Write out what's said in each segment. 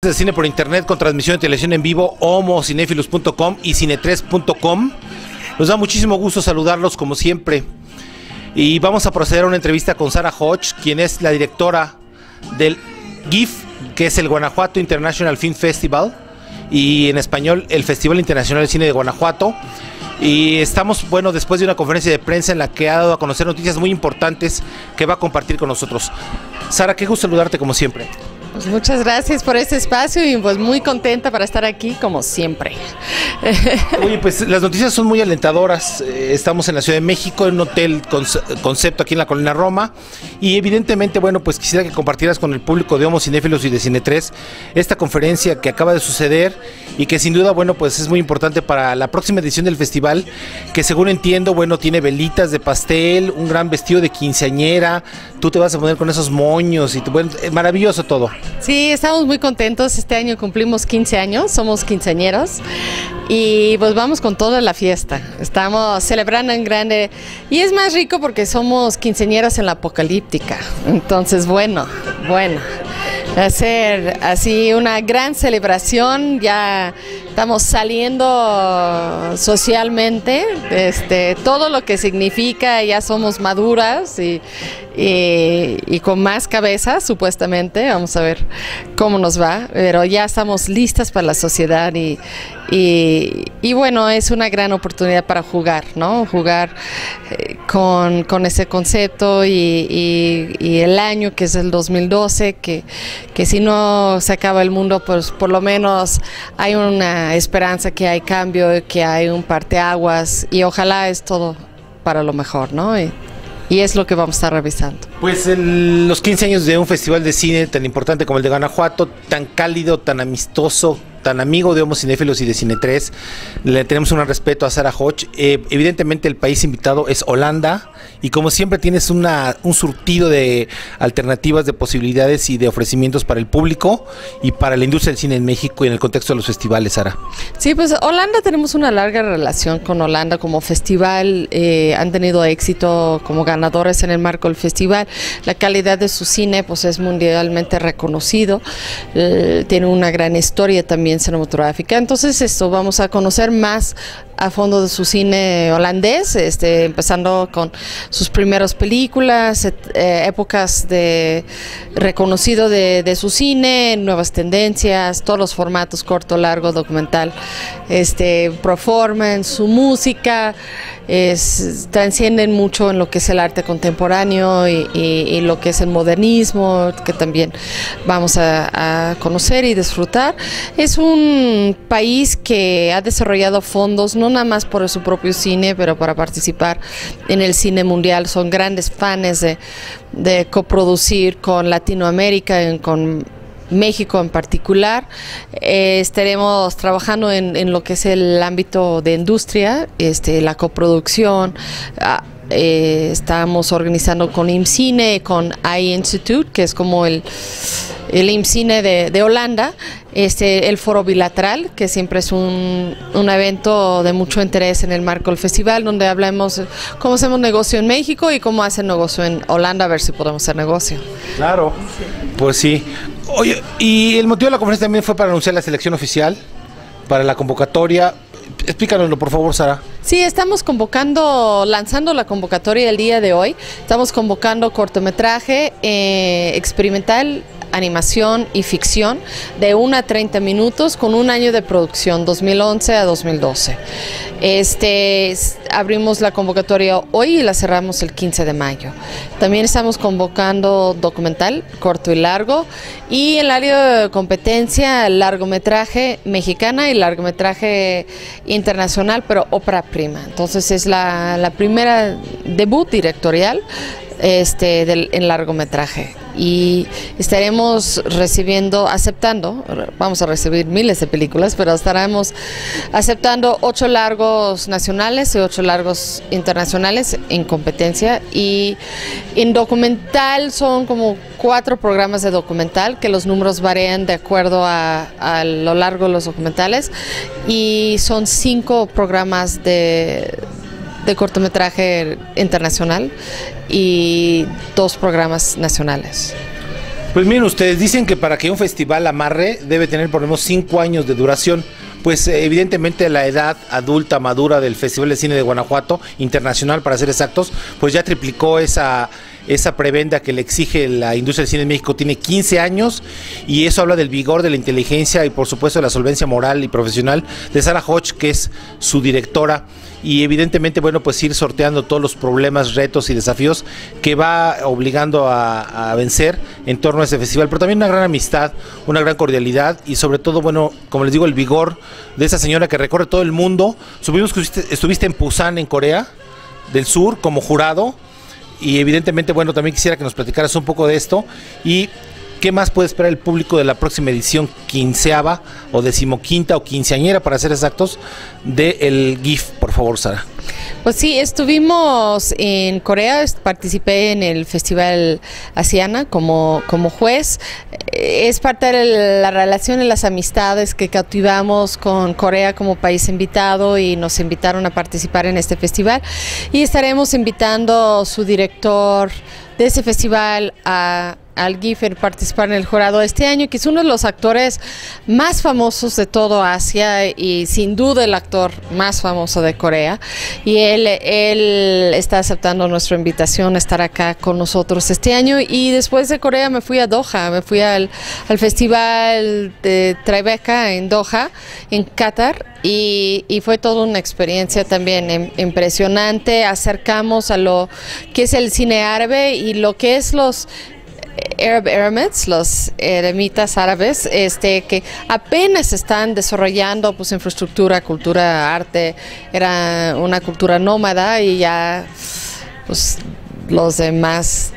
de cine por internet con transmisión de televisión en vivo, homocinefilos.com y cine3.com. Nos da muchísimo gusto saludarlos como siempre. Y vamos a proceder a una entrevista con Sara Hodge, quien es la directora del GIF, que es el Guanajuato International Film Festival, y en español el Festival Internacional de Cine de Guanajuato. Y estamos, bueno, después de una conferencia de prensa en la que ha dado a conocer noticias muy importantes que va a compartir con nosotros. Sara, qué gusto saludarte como siempre. Pues muchas gracias por este espacio y pues muy contenta para estar aquí como siempre. Oye, pues las noticias son muy alentadoras. Eh, estamos en la Ciudad de México, en un hotel concepto aquí en la Colina Roma. Y evidentemente, bueno, pues quisiera que compartieras con el público de Homo Cinéfilos y de Cine 3 esta conferencia que acaba de suceder y que sin duda, bueno, pues es muy importante para la próxima edición del festival, que según entiendo, bueno, tiene velitas de pastel, un gran vestido de quinceañera, tú te vas a poner con esos moños y bueno, es maravilloso todo. Sí, estamos muy contentos. Este año cumplimos 15 años, somos quinceañeros y pues vamos con toda la fiesta. Estamos celebrando en grande y es más rico porque somos quinceañeras en la apocalíptica. Entonces, bueno, bueno hacer así una gran celebración, ya estamos saliendo socialmente, este, todo lo que significa, ya somos maduras y, y, con más cabeza, supuestamente, vamos a ver cómo nos va, pero ya estamos listas para la sociedad y, y, bueno, es una gran oportunidad para jugar, ¿no? Jugar eh, con, con, ese concepto y, el año que es el 2012, que, que si no se acaba el mundo, pues por lo menos hay una esperanza que hay cambio, que hay un parteaguas y ojalá es todo para lo mejor, ¿no? Y, es lo que vamos a estar revisando. Pues los 15 años de un festival de cine tan importante como el de Guanajuato, tan cálido, tan amistoso, tan amigo de Homo Cinéfilos y de Cine 3. Le tenemos un respeto a Sara Hodge. Eh, evidentemente el país invitado es Holanda y como siempre tienes una, un surtido de alternativas, de posibilidades y de ofrecimientos para el público y para la industria del cine en México y en el contexto de los festivales, Sara. Sí, pues Holanda tenemos una larga relación con Holanda como festival. Eh, han tenido éxito como ganadores en el marco del festival. La calidad de su cine pues es mundialmente reconocido. Eh, tiene una gran historia también cinematográfica. Entonces esto vamos a conocer más a fondo de su cine holandés, este, empezando con sus primeras películas, eh, épocas de reconocido de, su cine, nuevas tendencias, todos los formatos corto, largo, documental, este, performance, su música es, transcienden mucho en lo que es el arte contemporáneo y, lo que es el modernismo, que también vamos a, conocer y disfrutar. Es un país que ha desarrollado fondos, no nada más por su propio cine, pero para participar en el cine mundial. Son grandes fans de, de coproducir con Latinoamérica, con México en particular. Eh, estaremos trabajando en, lo que es el ámbito de industria, este, la coproducción. Ah, eh, estamos organizando con IMCINE, con iInstitute, que es como el, el IMCINE de, de Holanda, este, el foro bilateral, que siempre es un, un, evento de mucho interés en el marco del festival, donde hablamos cómo hacemos negocio en México y cómo hacen negocio en Holanda, a ver si podemos hacer negocio. Claro, pues sí. Oye, y el motivo de la conferencia también fue para anunciar la selección oficial, para la convocatoria. Explícanoslo, por favor, Sara. Sí, estamos convocando, lanzando la convocatoria el día de hoy. Estamos convocando cortometraje eh, experimental animación y ficción de 1 a 30 minutos con un año de producción, 2011 a 2012. Este, abrimos la convocatoria hoy y la cerramos el 15 de mayo. También estamos convocando documental, corto y largo, y el área de competencia, largometraje mexicana y largometraje internacional, pero ópera prima. Entonces es la, primera debut directorial este, en largometraje y estaremos recibiendo, aceptando, vamos a recibir miles de películas, pero estaremos aceptando ocho largos nacionales y ocho largos internacionales en competencia. Y en documental son como cuatro programas de documental que los números varían de acuerdo a, lo largo de los documentales. Y son cinco programas de de cortometraje internacional y dos programas nacionales. Pues miren ustedes, dicen que para que un festival amarre debe tener por lo menos cinco años de duración. Pues eh, evidentemente la edad adulta madura del Festival de Cine de Guanajuato, internacional para ser exactos, pues ya triplicó esa, esa prebenda que le exige la industria del cine en México tiene 15 años y eso habla del vigor, de la inteligencia y por supuesto de la solvencia moral y profesional de Sara Hodge, que es su directora y evidentemente, bueno, pues ir sorteando todos los problemas, retos y desafíos que va obligando a, vencer en torno a ese festival, pero también una gran amistad, una gran cordialidad y sobre todo, bueno, como les digo, el vigor de esa señora que recorre todo el mundo. Supimos que estuviste, en Busan, en Corea del Sur, como jurado. Y evidentemente, bueno, también quisiera que nos platicaras un poco de esto. Y qué más puede esperar el público de la próxima edición quinceava o decimoquinta o quinceañera, para ser exactos, del el GIF, por favor, Sara. Pues sí, estuvimos en Corea, participé en el Festival Asiana como, como juez. Es parte de la relación y las amistades que cautivamos con Corea como país invitado y nos invitaron a participar en este festival. Y estaremos invitando su director de ese festival a al Giffer participar en el jurado este año, que es uno de los actores más famosos de todo Asia y sin duda el actor más famoso de Corea. Y él, él está aceptando nuestra invitación a estar acá con nosotros este año. Y después de Corea me fui a Doha, me fui al, al festival de Tribeca en Doha, en Qatar. Y, y, fue toda una experiencia también impresionante. Acercamos a lo que es el cine árabe y lo que es los Arab Eremites, los eremitas árabes, este, que apenas están desarrollando pues infraestructura, cultura, arte, era una cultura nómada y ya pues los demás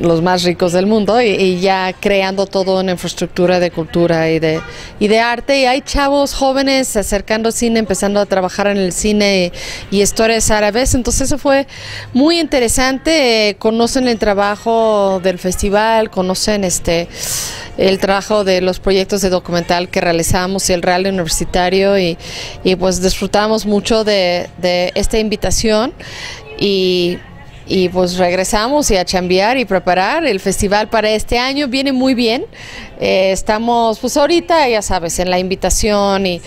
los más ricos del mundo y, ya creando toda una infraestructura de cultura y de, y de arte. Y hay chavos jóvenes acercando cine, empezando a trabajar en el cine y, historias árabes. Entonces eso fue muy interesante. conocen el trabajo del festival, conocen este el trabajo de los proyectos de documental que realizamos y el Real Universitario y, y pues disfrutamos mucho de, de esta invitación y y pues regresamos y a chambear y preparar el festival para este año. Viene muy bien. Eh, estamos pues ahorita ya sabes en la invitación y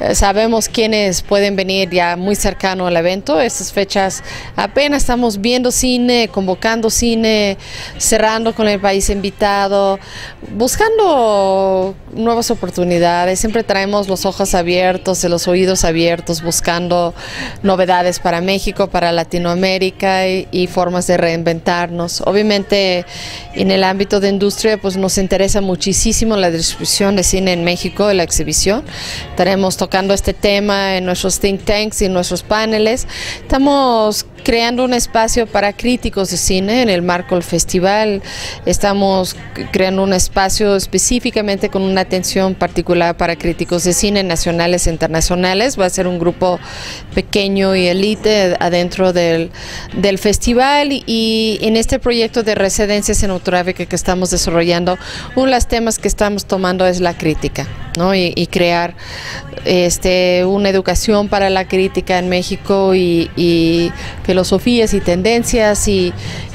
eh, sabemos quiénes pueden venir ya muy cercano al evento. Estas fechas apenas estamos viendo cine convocando cine cerrando con el país invitado buscando nuevas oportunidades. Siempre traemos los ojos abiertos y los oídos abiertos buscando novedades para México para Latinoamérica y formas de reinventarnos. Obviamente en el ámbito de industria pues nos interesa muchísimo la distribución de cine en México, la exhibición. Estaremos tocando este tema en nuestros think tanks y en nuestros paneles. Estamos creando un espacio para críticos de cine en el marco del festival. Estamos creando un espacio específicamente con una atención particular para críticos de cine nacionales e internacionales. Va a ser un grupo pequeño y elite adentro del, del festival y en este proyecto de residencia cinematográfica que estamos desarrollando, uno de los temas que estamos tomando es la crítica ¿no? y, crear este, una educación para la crítica en México y filosofías y tendencias y,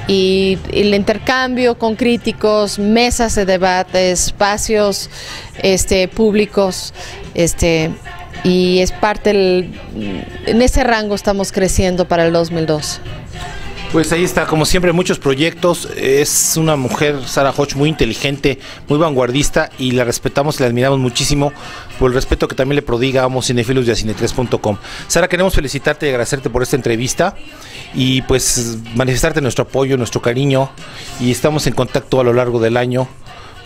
el intercambio con críticos, mesas de debate, espacios este, públicos, este, y es parte del, en ese rango estamos creciendo para el 2002. Pues ahí está, como siempre, muchos proyectos. Es una mujer, Sara Hodge, muy inteligente, muy vanguardista y la respetamos y la admiramos muchísimo por el respeto que también le prodiga a cinefilos de Cine3.com. Sara, queremos felicitarte y agradecerte por esta entrevista y pues manifestarte nuestro apoyo, nuestro cariño y estamos en contacto a lo largo del año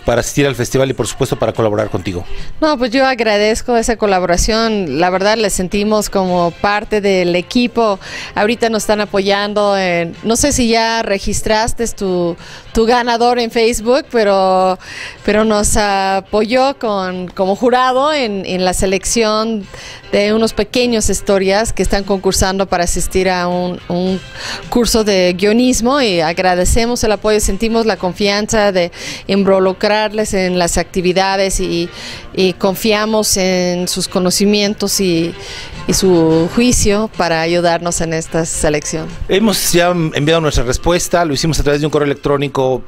para asistir al festival y por supuesto para colaborar contigo. No, pues yo agradezco esa colaboración. La verdad le sentimos como parte del equipo. Ahorita nos están apoyando no sé si ya registraste tu, tu ganador en Facebook, pero, pero nos apoyó con, como jurado en, en la selección de unos pequeños historias que están concursando para asistir a un, un, curso de guionismo y agradecemos el apoyo, sentimos la confianza de en las actividades y, y confiamos en sus conocimientos y, y, su juicio para ayudarnos en esta selección. Hemos ya enviado nuestra respuesta, lo hicimos a través de un correo electrónico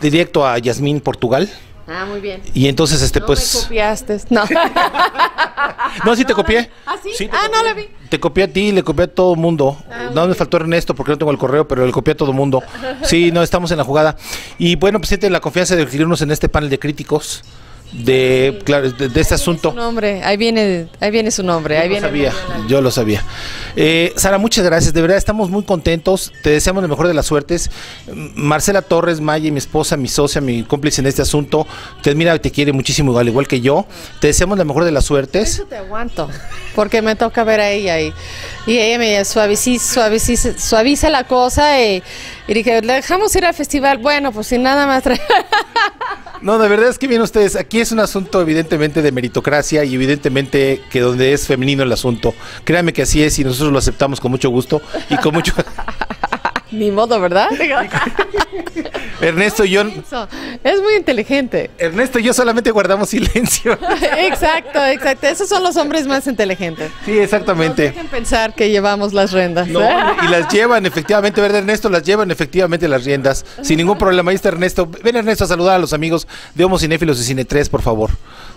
directo a Yasmín Portugal. Ah, muy bien. Y entonces, este, no pues. Me copiaste. No. no, sí te copié. ¿Ah, sí? ah, copié. no la vi. Te copié a ti, le copié a todo el mundo. Ah, no muy me faltó Ernesto porque no tengo el correo, pero le copié a todo el mundo. Sí, no, estamos en la jugada. Y bueno, pues sienten la confianza de incluirnos en este panel de críticos de, claro, de, de este asunto. Su nombre, ahí viene, ahí viene su nombre. Ahí Yo lo viene sabía, yo lo sabía. Eh, Sara, muchas gracias. De verdad, estamos muy contentos. Te deseamos lo mejor de las suertes. M- Marcela Torres, Maya, mi esposa, mi socia, mi cómplice en este asunto, te admira y te quiere muchísimo, al igual que yo. Te deseamos la mejor de las suertes. Eso te aguanto, porque me toca ver a ella y, y ella me suaviza, suaviza, suaviza la cosa y, y dije, ¿le dejamos ir al festival? Bueno, pues sin nada más. No, de verdad es que bien ustedes. Aquí es un asunto evidentemente de meritocracia y evidentemente que donde es femenino el asunto. Créanme que así es y nosotros lo aceptamos con mucho gusto y con mucho... Ni modo, ¿verdad? Ernesto y yo... es muy inteligente. Ernesto y yo solamente guardamos silencio. Exacto, exacto. Esos son los hombres más inteligentes. Sí, exactamente. Dejen pensar que llevamos las rendas. No, y las llevan efectivamente, ¿verdad Ernesto? Las llevan efectivamente las riendas, sin ningún problema. Ahí está Ernesto. Ven Ernesto a saludar a los amigos de Homo Cinéfilos y Cine 3, por favor.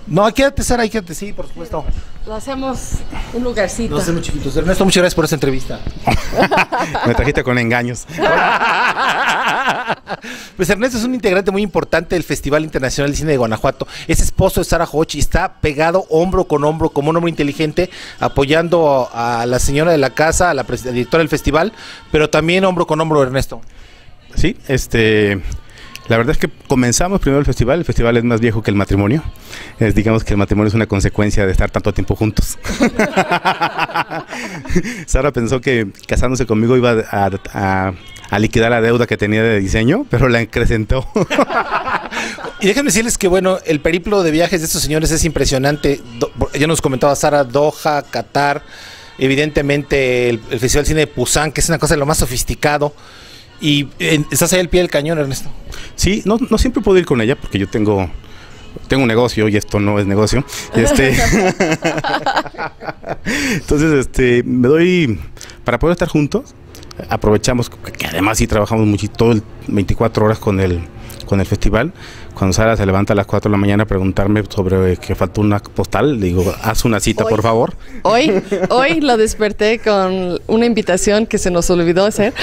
No, quédate Sara, quédate, sí, por supuesto. Lo hacemos un lugarcito. No hacemos chiquitos. Ernesto, muchas gracias por esta entrevista. Me trajiste con engaños. Pues Ernesto es un integrante muy importante del Festival Internacional de Cine de Guanajuato. Es esposo de Sara Hoch y está pegado hombro con hombro como un hombre inteligente, apoyando a la señora de la casa, a la directora del festival, pero también hombro con hombro Ernesto. Sí, este. La verdad es que comenzamos primero el festival. El festival es más viejo que el matrimonio. Digamos que el matrimonio es una consecuencia de estar tanto tiempo juntos. Sara pensó que casándose conmigo iba a- a liquidar la deuda que tenía de diseño, pero la acrecentó. Y déjenme decirles que, bueno, el periplo de viajes de estos señores es impresionante. Do- ya nos comentaba Sara, Doha, Qatar, evidentemente el, el Festival de Cine de Busan, que es una cosa de lo más sofisticado. Y estás ahí al pie del cañón, Ernesto. Sí, no, no siempre puedo ir con ella porque yo tengo tengo un negocio y esto no es negocio. Este, entonces, este, me doy para poder estar juntos. Aprovechamos que además sí trabajamos mucho todo el 24 horas con el con el festival. Cuando Sara se levanta a las 4 de la mañana a preguntarme sobre que faltó una postal, digo, haz una cita, por favor. Hoy, hoy lo desperté con una invitación que se nos olvidó hacer.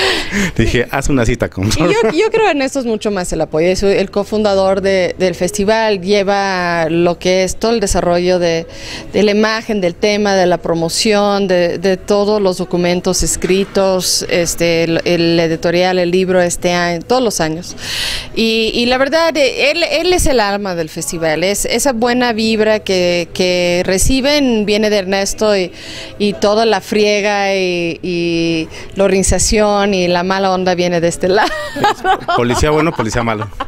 Dije, haz una cita con Y yo, yo creo en esto es mucho más el apoyo. El cofundador de- del festival, lleva lo que es todo el desarrollo de, de la imagen, del tema, de la promoción, de, de todos los documentos escritos, este, el, el editorial, el libro este año, todos los años. Y, y la verdad, eh, él, él es el alma del festival, es esa buena vibra que, que reciben viene de Ernesto y, y toda la friega y, y la organización y la mala onda viene de este lado. Policía bueno, policía malo.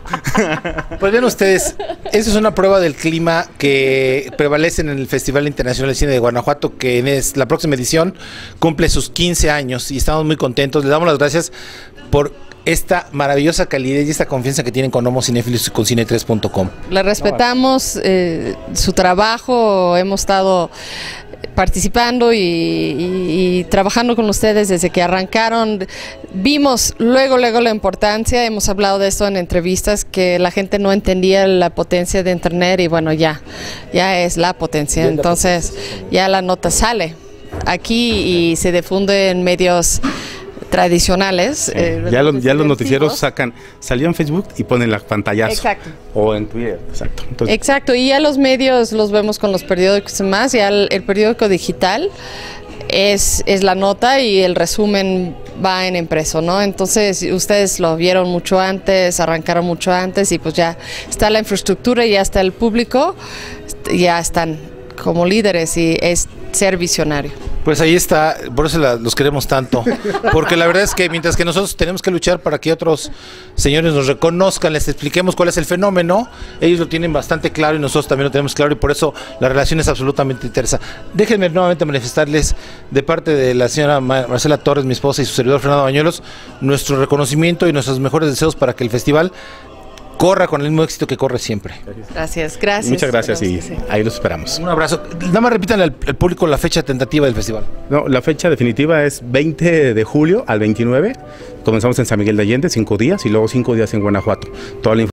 Pues ven ustedes, eso es una prueba del clima que prevalece en el Festival Internacional de Cine de Guanajuato, que en es, la próxima edición cumple sus 15 años y estamos muy contentos. Les damos las gracias por esta maravillosa calidez y esta confianza que tienen con Homo Cinéfilos y con Cine3.com. Le respetamos eh, su trabajo, hemos estado participando y, y- y trabajando con ustedes desde que arrancaron. Vimos luego, luego la importancia, hemos hablado de esto en entrevistas, que la gente no entendía la potencia de Internet y bueno, ya, ya es la potencia. Entonces ya la nota sale aquí y se difunde en medios tradicionales. eh, ya, lo- ya los noticieros sacan, salió en Facebook y ponen las pantallas. Exacto. O en Twitter, exacto. Entonces, Exacto, y ya los medios los vemos con los periódicos y más, ya el, el periódico digital es, es la nota y el resumen va en impreso, ¿no? Entonces ustedes lo vieron mucho antes, arrancaron mucho antes y pues ya está la infraestructura, ya está el público, ya están como líderes y es ser visionario. Pues ahí está, por eso los queremos tanto. Porque la verdad es que mientras que nosotros tenemos que luchar para que otros señores nos reconozcan, les expliquemos cuál es el fenómeno, ellos lo tienen bastante claro y nosotros también lo tenemos claro y por eso la relación es absolutamente interesante. Déjenme nuevamente manifestarles de parte de la señora Ma- Marcela Torres, mi esposa, y su servidor Fernando Bañuelos, nuestro reconocimiento y nuestros mejores deseos para que el festival corra con el mismo éxito que corre siempre. Gracias, gracias. muchas gracias y sí. ahí los esperamos. Un abrazo. Nada más repítanle al, al público la fecha tentativa del festival. No, la fecha definitiva es 20 de julio al 29. Comenzamos en San Miguel de Allende, cinco días, y luego cinco días en Guanajuato. Toda la información